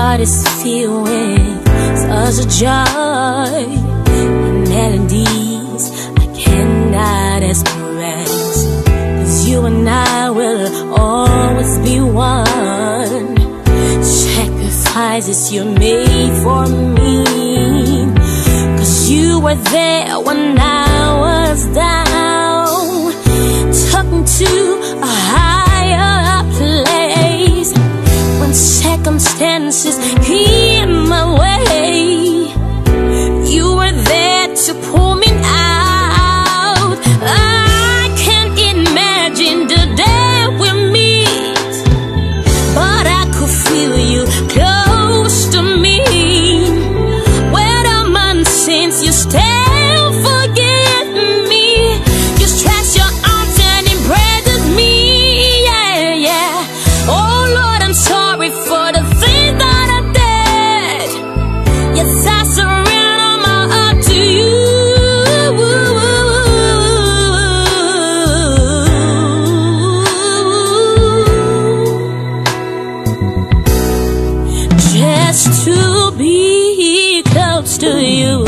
hardest feeling, such a joy in melodies I cannot express. Cause you and I will always be one. Sacrifices you made for me. Cause you were there when I was down, talking to a high. circumstances keep my way. to you.